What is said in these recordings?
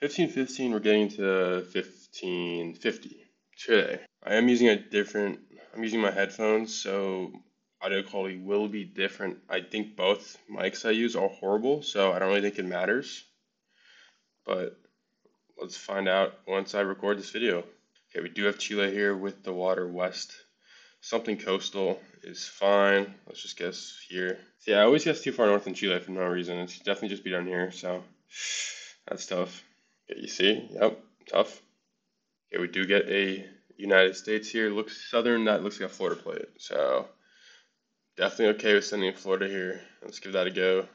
1515, we're getting to 1550 today. I am using a different, I'm using my headphones, so audio quality will be different. I think both mics I use are horrible, so I don't really think it matters. But let's find out once I record this video. Okay, we do have Chile here with the water west. Something coastal is fine. Let's just guess here. See, I always guess too far north in Chile for no reason. It's definitely just be down here, so that's tough. Okay, you see? Yep, tough. Okay, we do get a United States here. Looks southern, that looks like a Florida plate. So definitely okay with sending Florida here. Let's give that a go.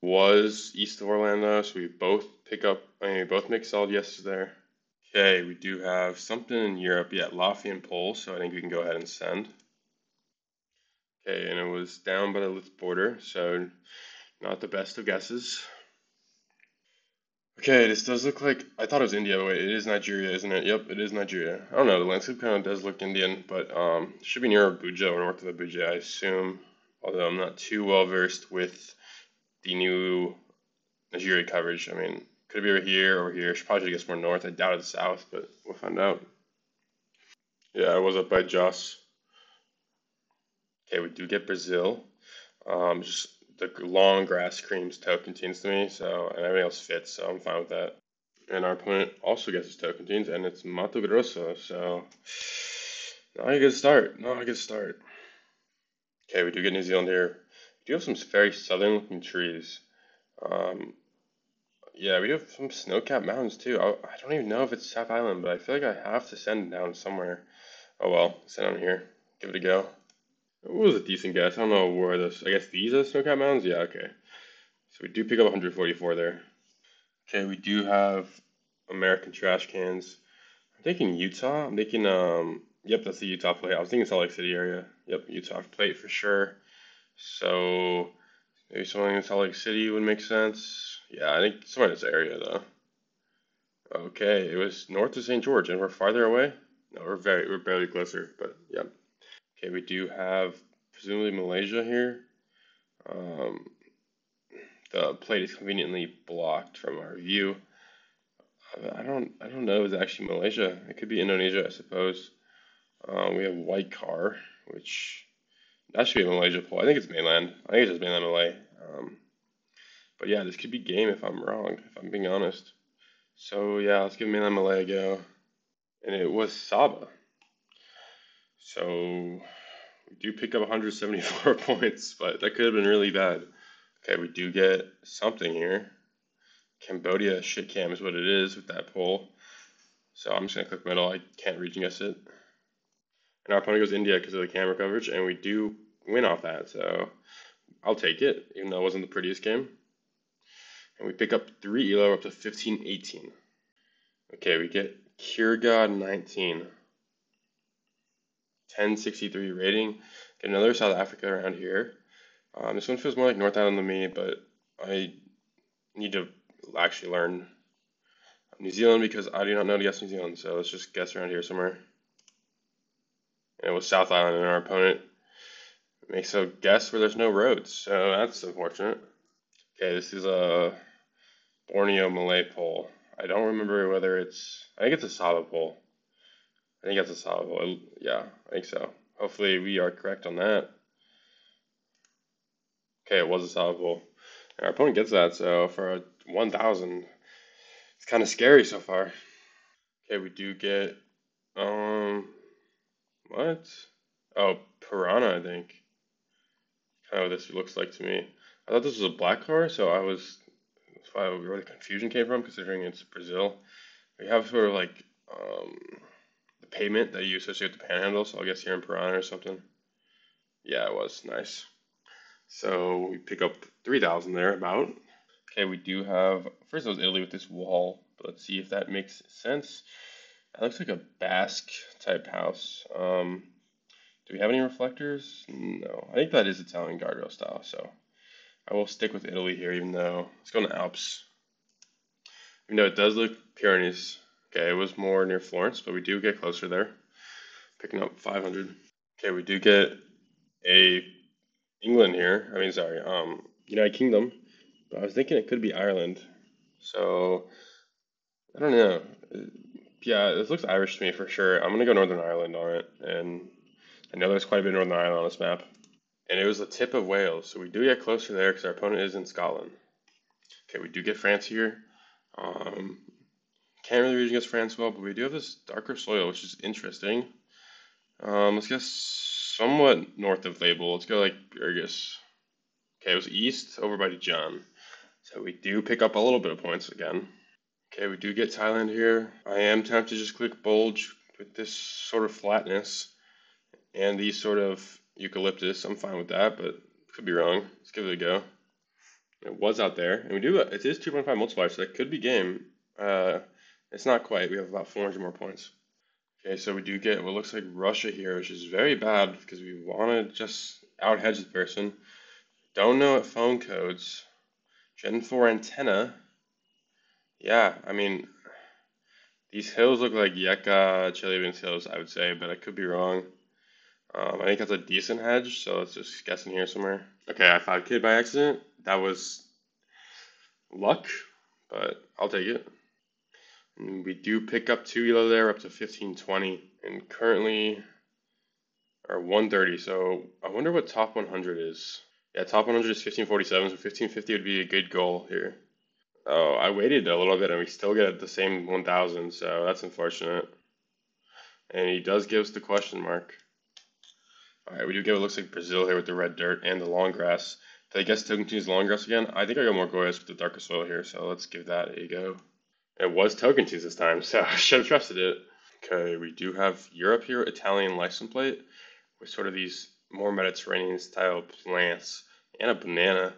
Was east of Orlando, so we both pick up, I mean, we both make solid yeses there. Okay, we do have something in Europe, yeah, Latvian Pole, so I think we can go ahead and send. Okay, and it was down by the Lithuania border, so not the best of guesses. Okay, this does look like I thought it was India, wait, it is Nigeria, isn't it? Yep, it is Nigeria. I don't know, the landscape kind of does look Indian, but um, should be near Abuja or north of Abuja, I assume. Although I'm not too well versed with the new Nigeria coverage. I mean, could it be over here, over here. Should probably get more north. I doubt it's south, but we'll find out. Yeah, I was up by Jos. Okay, we do get Brazil. Um, just the long grass creams screams Tocantins to me, so and everything else fits, so I'm fine with that. And our opponent also gets his Tocantins, and it's Mato Grosso, so not a good start. Not a good start. Okay, we do get New Zealand here. We do have some very southern looking trees. Um, yeah, we do have some snow-capped mountains too. I, I don't even know if it's South Island, but I feel like I have to send down somewhere. Oh well, send down here. Give it a go. It was a decent guess. I don't know where this. I guess these are snow-capped mountains. Yeah, okay. So we do pick up 144 there. Okay, we do have American trash cans. I'm thinking Utah. I'm thinking um. Yep, that's the Utah plate. I was thinking Salt Lake City area. Yep, Utah plate for sure. So maybe something in Salt Lake City would make sense. Yeah, I think somewhere in this area though. Okay, it was north of St. George, and we're farther away. No, we're very we're barely closer, but yeah. Okay, we do have presumably Malaysia here. Um, the plate is conveniently blocked from our view. I don't I don't know if it's actually Malaysia. It could be Indonesia, I suppose. Um, we have White Car, which that should be a Malaysia pole. I think it's mainland. I think it's just mainland Malay. Um, but yeah, this could be game if I'm wrong, if I'm being honest. So yeah, let's give mainland Malay a go. And it was Sabah. So we do pick up 174 points, but that could have been really bad. Okay, we do get something here. Cambodia shit cam is what it is with that poll. So I'm just gonna click middle. I can't region guess it. And our opponent goes India because of the camera coverage, and we do win off that. So I'll take it, even though it wasn't the prettiest game. And we pick up three elo up to 1518. Okay, we get kyrgod 19. 1063 rating. Get another South Africa around here. Um, this one feels more like North Island to me, but I need to actually learn New Zealand because I do not know to guess New Zealand. So let's just guess around here somewhere. And it was South Island, and our opponent makes a guess where there's no roads. So that's unfortunate. Okay, this is a Borneo Malay pole. I don't remember whether it's. I think it's a Sabah pole. I think that's a solid Yeah, I think so. Hopefully we are correct on that. Okay, it was a solid And our opponent gets that, so for a 1,000, it's kind of scary so far. Okay, we do get, um, what? Oh, Paraná, I think. Kind of what this looks like to me. I thought this was a black car, so I was, that's why where the confusion came from, considering it's Brazil. We have sort of like, um, pavement that you associate with the panhandle. So I guess here in Paraná or something. Yeah, it was nice. So we pick up 3,000 there about. Okay, we do have, first it was Italy with this wall, but let's see if that makes sense. That looks like a Basque type house. Um, do we have any reflectors? No, I think that is Italian guardrail style, so I will stick with Italy here, even though, let's go the Alps. Even though it does look Pyrenees, Okay, it was more near Florence, but we do get closer there. Picking up 500. Okay, we do get a England here. I mean, sorry, um, United Kingdom. But I was thinking it could be Ireland. So I don't know. Yeah, this looks Irish to me for sure. I'm gonna go Northern Ireland on it, and I know there's quite a bit of Northern Ireland on this map. And it was the tip of Wales, so we do get closer there because our opponent is in Scotland. Okay, we do get France here. Um, can't really read against France well, but we do have this darker soil, which is interesting. Um, let's guess somewhat north of Label. Let's go like Bourges. Okay, it was east over by Dijon. So we do pick up a little bit of points again. Okay, we do get Thailand here. I am tempted to just click Bulge with this sort of flatness and these sort of eucalyptus. I'm fine with that, but could be wrong. Let's give it a go. It was out there, and we do. It is 2.5 multiplier, so that could be game. Uh, it's not quite. We have about 400 more points. Okay, so we do get what looks like Russia here, which is very bad because we want to just out hedge the person. Don't know what phone codes. Gen 4 antenna. Yeah, I mean, these hills look like Yeka Chelyabinsk hills, I would say, but I could be wrong. Um, I think that's a decent hedge, so let's just guess in here somewhere. Okay, I 5K by accident. That was luck, but I'll take it. We do pick up two elo there, up to 1520, and currently are 130. So I wonder what top 100 is. Yeah, top 100 is 1547, so 1550 would be a good goal here. Oh, I waited a little bit and we still get the same 1000, so that's unfortunate. And he does give us the question mark. Alright, we do get what looks like Brazil here with the red dirt and the long grass. Did I guess Tocantins long grass again? I think I got more Goiás with the darker soil here, so let's give that a go. It was Tocantins this time, so I should have trusted it. Okay, we do have Europe here, Italian license plate, with sort of these more Mediterranean style plants and a banana.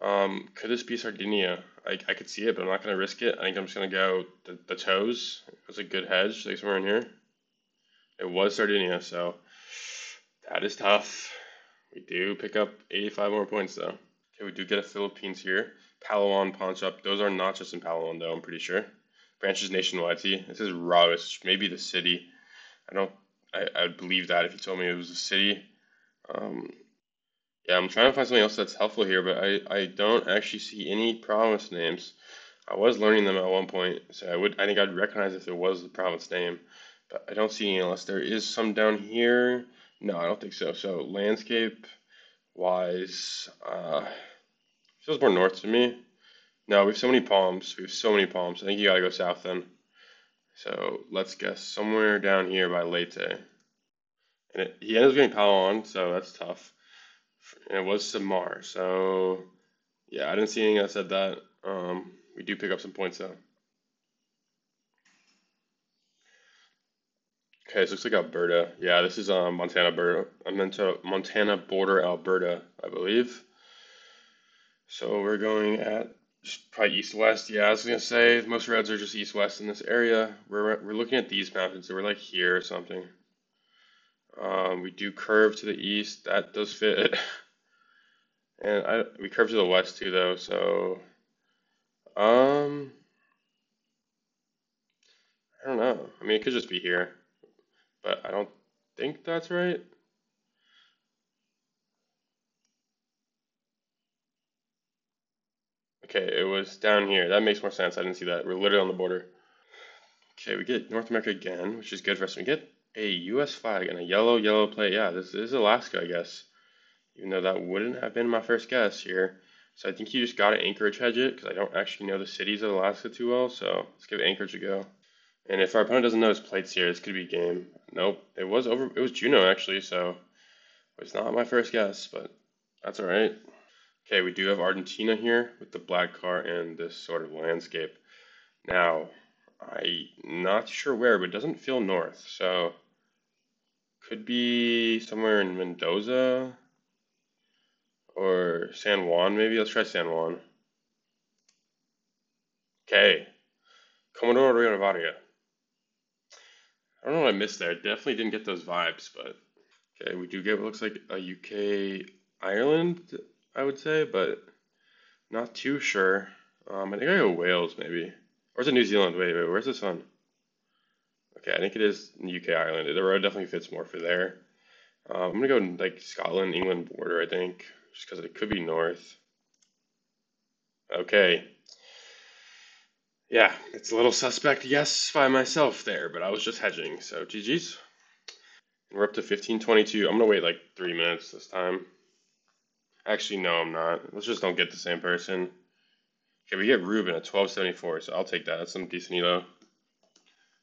Um, could this be Sardinia? I, I could see it, but I'm not going to risk it. I think I'm just going to go the, the toes. It was a good hedge, like somewhere in here. It was Sardinia, so that is tough. We do pick up 85 more points, though. Okay, we do get a Philippines here. Palawan, Pawnshop. Those are not just in Palawan, though, I'm pretty sure. Branches nationwide. See, this is Rawis, maybe the city. I don't, I, I would believe that if you told me it was a city. Um, yeah, I'm trying to find something else that's helpful here, but I, I don't actually see any province names. I was learning them at one point, so I would I think I'd recognize if it was the province name, but I don't see any unless there is some down here. No, I don't think so. So landscape wise, uh, feels more north to me. No, we have so many palms. We have so many palms. I think you gotta go south then. So let's guess somewhere down here by Leyte. And it, he ends up getting Palawan, so that's tough. And it was Samar, so yeah, I didn't see anything that said that. Um, we do pick up some points though. Okay, this looks like Alberta. Yeah, this is um, Montana, Alberta. I meant to Montana border, Alberta, I believe. So we're going at probably east-west. Yeah, I was gonna say most reds are just east-west in this area. We're we're looking at these mountains, so we're like here or something. Um, we do curve to the east. That does fit. and I we curve to the west too, though. So, um, I don't know. I mean, it could just be here but I don't think that's right. Okay, it was down here. That makes more sense. I didn't see that. We're literally on the border. Okay, we get North America again, which is good for us. We get a U.S. flag and a yellow, yellow plate. Yeah, this, is Alaska, I guess. Even though that wouldn't have been my first guess here. So I think you just got to Anchorage hedge it, because I don't actually know the cities of Alaska too well. So let's give Anchorage a go. And if our opponent doesn't know his plates here, this could be game. Nope, it was over. It was Juneau actually, so it's not my first guess, but that's all right. Okay, we do have Argentina here with the black car and this sort of landscape. Now, I'm not sure where, but it doesn't feel north, so could be somewhere in Mendoza or San Juan, maybe. Let's try San Juan. Okay, Comodoro Rivadavia. I don't know what I missed there. Definitely didn't get those vibes, but okay, we do get what looks like a UK Ireland, I would say, but not too sure. Um, I think I go Wales maybe, or is it New Zealand? Wait, wait, where's this one? Okay, I think it is UK Ireland. The road definitely fits more for there. Um, I'm gonna go like Scotland England border, I think, just because it could be north. Okay. Yeah, it's a little suspect, yes, by myself there, but I was just hedging. So GG's. We're up to 1522. I'm gonna wait like three minutes this time. Actually, no, I'm not. Let's just don't get the same person. Okay, we get Ruben at 1274, so I'll take that. That's some decent elo.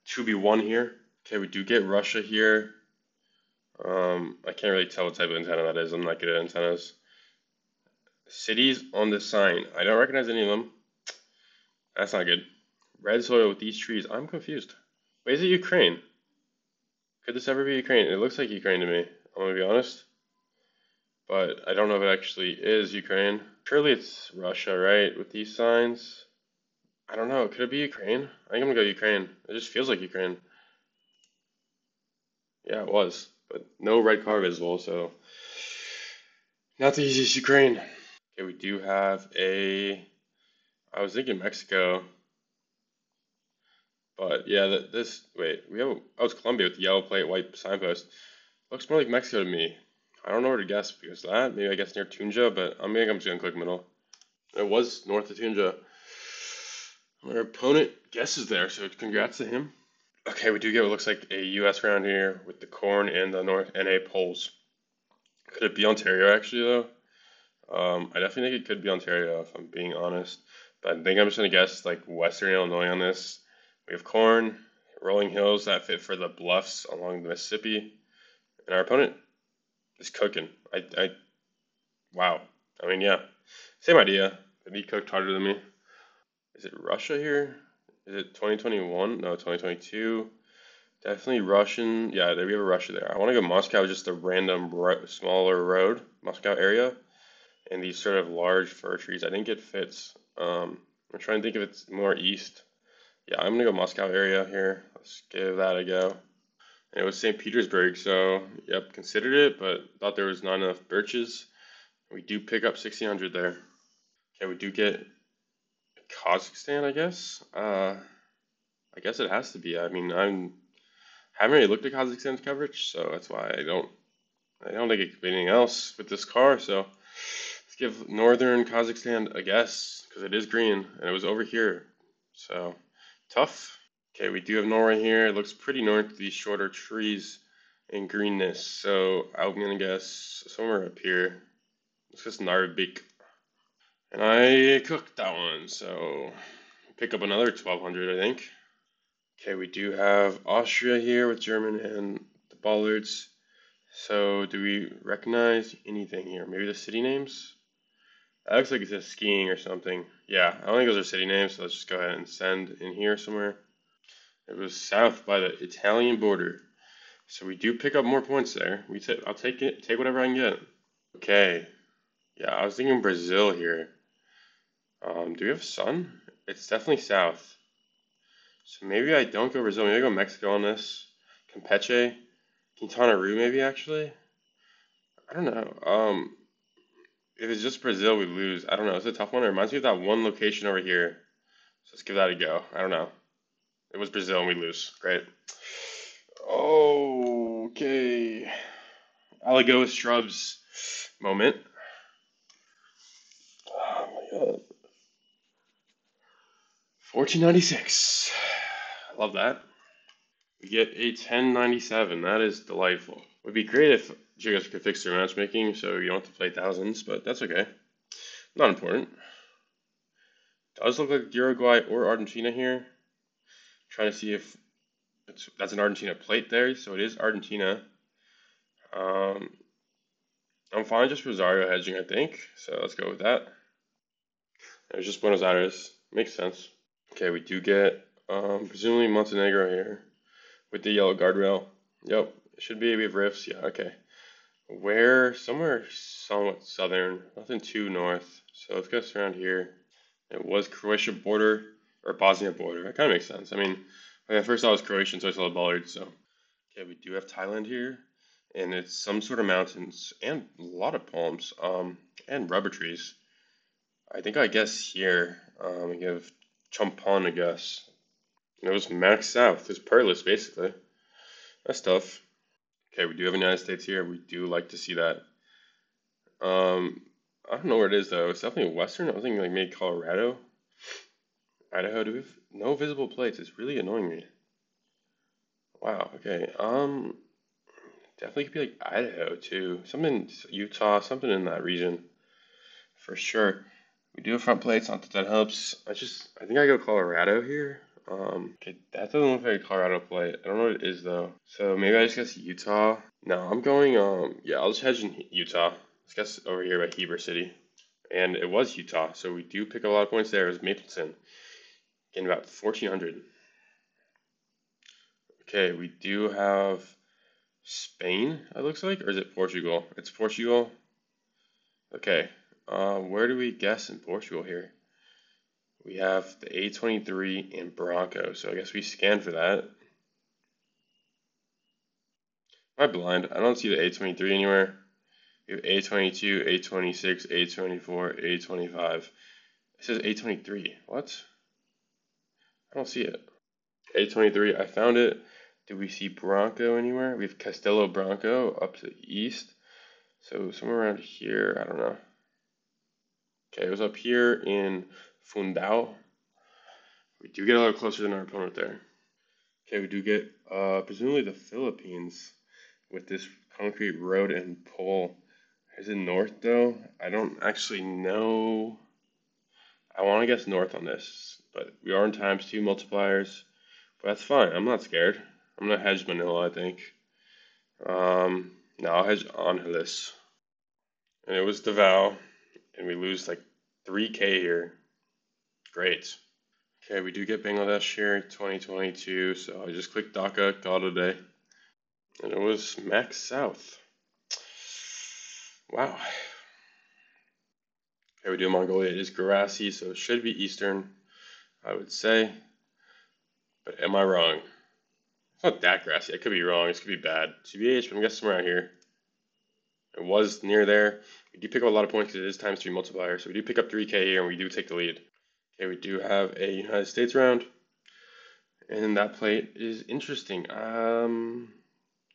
2v1 here. Okay, we do get Russia here. Um, I can't really tell what type of antenna that is. I'm not good at antennas. Cities on the sign. I don't recognize any of them. That's not good. Red soil with these trees. I'm confused. Wait, is it Ukraine? Could this ever be Ukraine? It looks like Ukraine to me. I'm gonna be honest. But I don't know if it actually is Ukraine. Surely it's Russia, right? With these signs. I don't know. Could it be Ukraine? I think I'm gonna go Ukraine. It just feels like Ukraine. Yeah, it was. But no red car visible, so not the easiest Ukraine. Okay, we do have a. I was thinking Mexico, but yeah, this wait, we have. Oh, it's Colombia with the yellow plate, white signpost. Looks more like Mexico to me. I don't know where to guess because that. Maybe I guess near Tunja, but I'm maybe I'm just gonna click middle. It was north of Tunja. Our opponent guesses there, so congrats to him. Okay, we do get what looks like a U.S. round here with the corn and the North NA poles. Could it be Ontario actually though? Um, I definitely think it could be Ontario if I'm being honest. But I think I'm just gonna guess like Western Illinois on this. We have corn, rolling hills that fit for the bluffs along the Mississippi, and our opponent is cooking. I, I, wow. I mean, yeah, same idea. He cooked harder than me. Is it Russia here? Is it 2021? No, 2022. Definitely Russian. Yeah, there we have a Russia there. I want to go Moscow, just a random ro- smaller road, Moscow area, and these sort of large fir trees. I think it fits. Um, I'm trying to think if it's more east. Yeah, I'm gonna go Moscow area here. Let's give that a go. And it was St. Petersburg, so yep, considered it, but thought there was not enough birches. We do pick up 1600 there. Okay, we do get Kazakhstan, I guess. Uh, I guess it has to be. I mean, I'm haven't really looked at Kazakhstan's coverage, so that's why I don't. I don't think it could be anything else with this car. So let's give northern Kazakhstan a guess because it is green and it was over here. So tough. Okay, we do have Norway here. It looks pretty north to these shorter trees and greenness. So I'm gonna guess somewhere up here. It's just Narvik. And I cooked that one, so pick up another 1200, I think. Okay, we do have Austria here with German and the Bollards. So, do we recognize anything here? Maybe the city names? That looks like it says skiing or something. Yeah, I don't think those are city names, so let's just go ahead and send in here somewhere. It was south by the Italian border. So we do pick up more points there. We t- I'll take it, take whatever I can get. Okay. Yeah, I was thinking Brazil here. Um, do we have sun? It's definitely south. So maybe I don't go Brazil. Maybe I go Mexico on this. Campeche. Quintana Roo, maybe actually. I don't know. Um, if it's just Brazil, we lose. I don't know. It's a tough one. It reminds me of that one location over here. So let's give that a go. I don't know. It was Brazil and we lose. Great. Okay. Alagoas shrubs moment. Oh my god. 1496. Love that. We get a 1097. That is delightful. Would be great if guys could fix their matchmaking so you don't have to play thousands, but that's okay. Not important. Does look like Uruguay or Argentina here. Trying to see if it's, that's an Argentina plate there, so it is Argentina. Um, I'm fine just Rosario hedging, I think. So let's go with that. Was just Buenos Aires. Makes sense. Okay, we do get um, presumably Montenegro here with the yellow guardrail. Yep, it should be. We have rifts. Yeah, okay. Where? Somewhere somewhat southern. Nothing too north. So let's go around here. It was Croatia border or Bosnia border. That kind of makes sense. I mean, at first I was Croatian, so I saw Bollard. So okay, we do have Thailand here, and it's some sort of mountains and a lot of palms um, and rubber trees. I think I guess here um, we have Chumphon, I guess. And it was max south. It's Perlis, basically. That's tough. Okay, we do have the United States here. We do like to see that. Um, I don't know where it is though. It's definitely western. I was thinking like maybe Colorado. Idaho, do we have no visible plates? It's really annoying me. Wow, okay. Um, definitely could be like Idaho too. Something, Utah, something in that region for sure. We do have front plates, not that that helps. I just, I think I go Colorado here. Um, okay, that doesn't look like a Colorado plate. I don't know what it is though. So maybe I just guess Utah. No, I'm going, um, yeah, I'll just hedge in Utah. Let's guess over here by Heber City. And it was Utah, so we do pick a lot of points there. It was Mapleton, getting about 1,400. Okay, we do have Spain, it looks like, or is it Portugal? It's Portugal. Okay, uh, where do we guess in Portugal here? We have the A23 and Branco, so I guess we scan for that. Am I blind? I don't see the A23 anywhere. We have A22, A26, A24, A25. It says A23. What? I don't see it. A23, I found it. Do we see Branco anywhere? We have Castelo Branco up to the east. So somewhere around here, I don't know. Okay, it was up here in Fundao. We do get a little closer than our opponent there. Okay, we do get uh, presumably the Philippines with this concrete road and pole. Is it north though? I don't actually know. I want to guess north on this, but we are in times two multipliers. But that's fine. I'm not scared. I'm gonna hedge Manila, I think. Um, no, I'll hedge Angeles. And it was Davao, and we lose like 3k here. Great. Okay, we do get Bangladesh here, 2022. So I just clicked Dhaka, call it a day. And it was Max South. Wow. Okay, we do Mongolia. It is grassy, so it should be eastern, I would say. But am I wrong? It's not that grassy. I could be wrong. This could be bad. CBH, but I'm guessing around here. It was near there. We do pick up a lot of points because it is times three multiplier. So we do pick up 3k here and we do take the lead. Okay, we do have a United States round. And that plate is interesting. Um,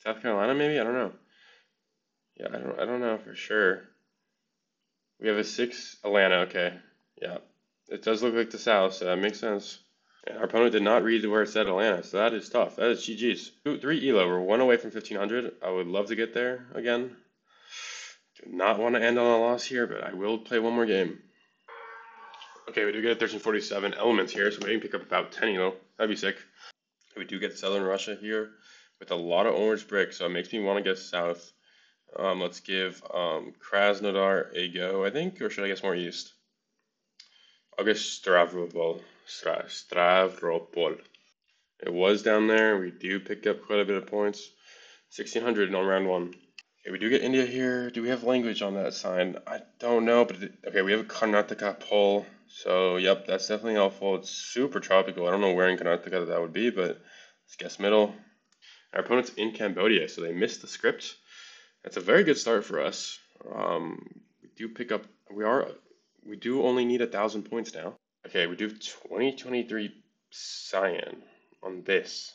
South Carolina, maybe? I don't know. Yeah, I don't, I don't know for sure. We have a six Atlanta. Okay, yeah, it does look like the South, so that makes sense. And our opponent did not read where it said Atlanta, so that is tough. That is GG's. Two, three Elo. We're one away from 1500. I would love to get there again. Do not want to end on a loss here, but I will play one more game. Okay, we do get 1347 elements here, so maybe pick up about 10 elo. That'd be sick. We do get southern Russia here with a lot of orange brick, so it makes me want to guess south. Um, let's give um, Krasnodar a go, I think, or should I guess more east? I'll guess Stavropol. Stavropol. It was down there. We do pick up quite a bit of points. 1600 on round one. Okay, we do get India here. Do we have language on that sign? I don't know, but it, okay, we have a Karnataka pole. So, yep, that's definitely helpful. It's super tropical. I don't know where in Karnataka that would be, but let's guess middle. Our opponent's in Cambodia, so they missed the script. That's a very good start for us. Um, we do pick up. We are. We do only need a thousand points now. Okay, we do 2023 cyan on this.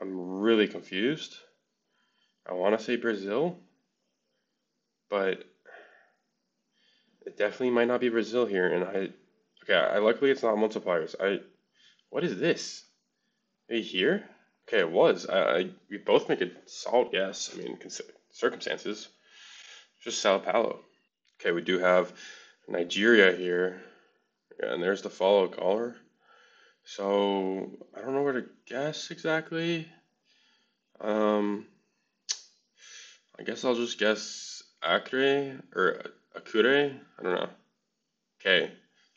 I'm really confused. I want to say Brazil, but it definitely might not be Brazil here. And I, okay, I luckily it's not multipliers. I, what is this? Maybe here? Okay, it was. I, I we both make a solid guess. I mean, circumstances. Just Sao Paulo. Okay, we do have Nigeria here, and there's the follow caller. So I don't know where to guess exactly. Um, I guess I'll just guess Acre or Akure. I don't know. Okay.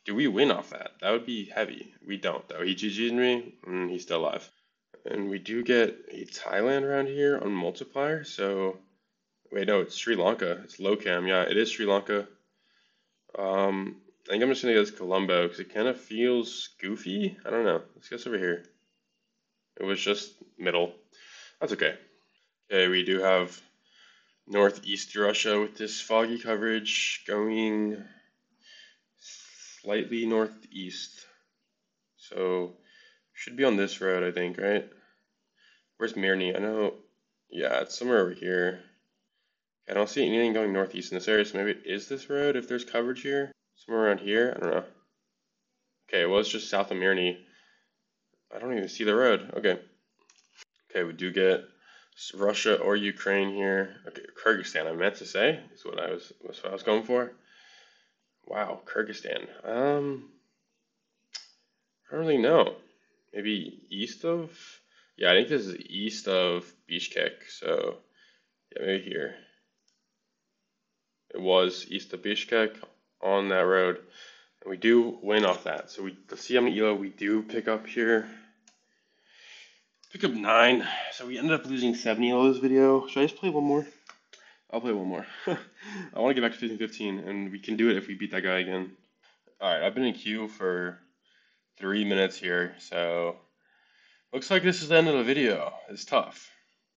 Do we win off that? That would be heavy. We don't, though. He GG'd me, and he's still alive. And we do get a Thailand around here on multiplier, so... Wait, no, it's Sri Lanka. It's Lokam. Yeah, it is Sri Lanka. Um, I think I'm just going to guess Colombo, because it kind of feels goofy. I don't know. Let's guess over here. It was just middle. That's okay. Okay, we do have northeast Russia with this foggy coverage going slightly northeast. So should be on this road, I think, right? Where's Mirny? I know, yeah, it's somewhere over here. I don't see anything going northeast in this area, so maybe it is this road if there's coverage here. Somewhere around here, I don't know. Okay, well it's just south of Mirny. I don't even see the road. Okay. Okay, we do get Russia or Ukraine here. Okay, Kyrgyzstan. I meant to say is what I was was what I was going for. Wow, Kyrgyzstan. Um, I don't really know. Maybe east of. Yeah, I think this is east of Bishkek. So yeah, maybe here. It was east of Bishkek on that road. And we do win off that. So we see how many elo we do pick up here. Pick up nine. So we ended up losing 70 elo this video. Should I just play one more? I'll play one more. I want to get back to 15 15, and we can do it if we beat that guy again. Alright, I've been in queue for three minutes here, so looks like this is the end of the video. It's tough.